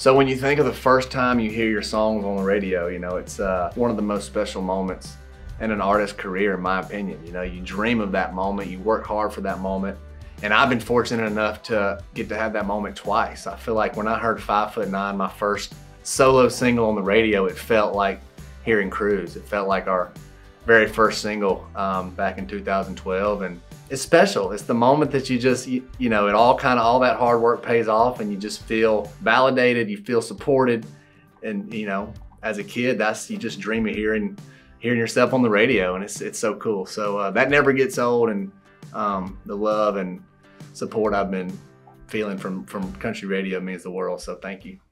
So when you think of the first time you hear your songs on the radio, you know, it's uh, one of the most special moments in an artist's career, in my opinion. You know, you dream of that moment, you work hard for that moment. And I've been fortunate enough to get to have that moment twice. I feel like when I heard Five Foot Nine, my first solo single on the radio, it felt like hearing Cruise. It felt like our very first single um, back in 2012. And it's special. It's the moment that you just, you, you know, it all kind of, all that hard work pays off and you just feel validated, you feel supported. And, you know, as a kid, that's, you just dream of hearing, hearing yourself on the radio and it's, it's so cool. So uh, that never gets old and um, the love and support I've been feeling from, from country radio means the world. So thank you.